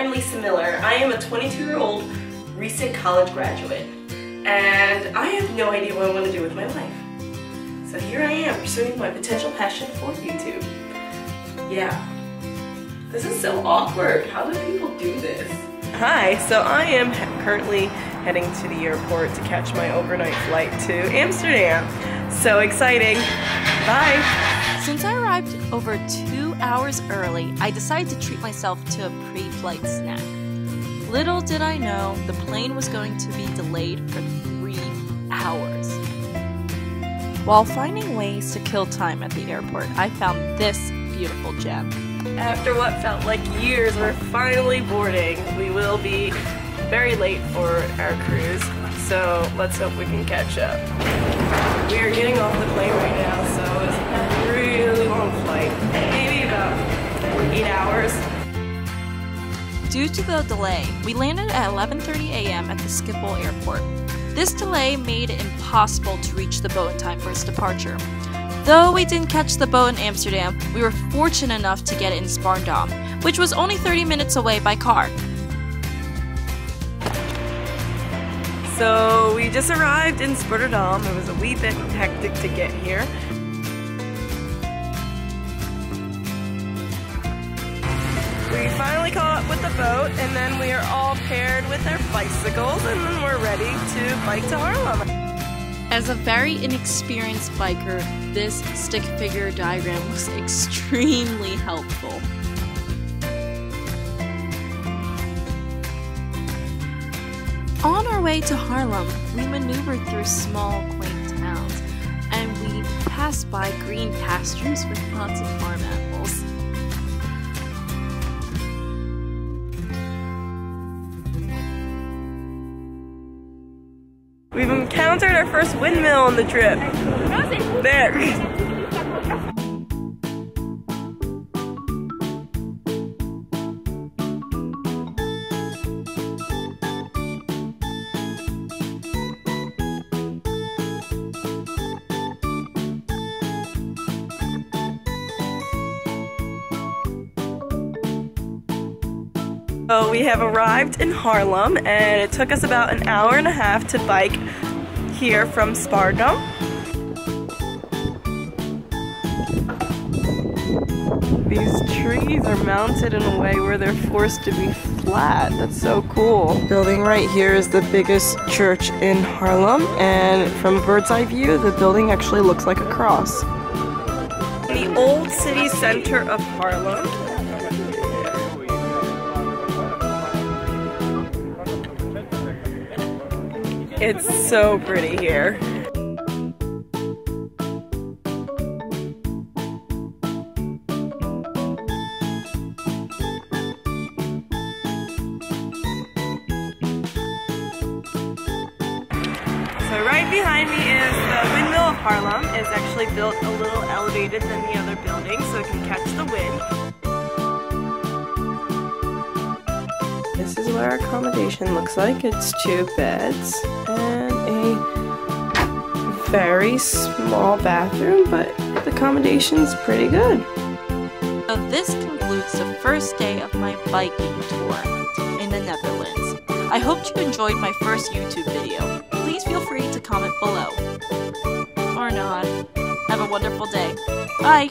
I'm Lisa Miller. I am a 22 year old recent college graduate and I have no idea what I want to do with my life. So here I am pursuing my potential passion for YouTube. Yeah. This is so awkward. How do people do this? Hi, so I am currently heading to the airport to catch my overnight flight to Amsterdam. So exciting. Bye. Since I arrived over two hours early, I decided to treat myself to a pre-flight snack. Little did I know the plane was going to be delayed for three hours. While finding ways to kill time at the airport, I found this beautiful gem. After what felt like years, we're finally boarding. We will be very late for our cruise, so let's hope we can catch up. We are getting off the plane right now, so hours. Due to the delay, we landed at 11:30 a.m. at the Schiphol airport. This delay made it impossible to reach the boat in time for its departure. Though we didn't catch the boat in Amsterdam, we were fortunate enough to get it in Spaarndam, which was only 30 minutes away by car. So we just arrived in Spaarndam. It was a wee bit hectic to get here. Finally caught up with the boat and then we are all paired with our bicycles and then we're ready to bike to Haarlem. As a very inexperienced biker, this stick figure diagram was extremely helpful. On our way to Haarlem, we maneuvered through small, quaint towns, and we passed by green pastures with lots of farm animals. We've encountered our first windmill on the trip. There. So we have arrived in Haarlem and it took us about an hour and a half to bike here from Spaarndam. These trees are mounted in a way where they're forced to be flat. That's so cool. Building right here is the biggest church in Haarlem and from a bird's eye view the building actually looks like a cross. The old city center of Haarlem It's so pretty here. So right behind me is the windmill of Haarlem. It's actually built a little elevated than the other buildings so it can catch the wind. This is what our accommodation looks like. It's two beds and a very small bathroom, but the accommodation's pretty good. So this concludes the first day of my biking tour in the Netherlands. I hope you enjoyed my first YouTube video. Please feel free to comment below. Or not. Have a wonderful day. Bye!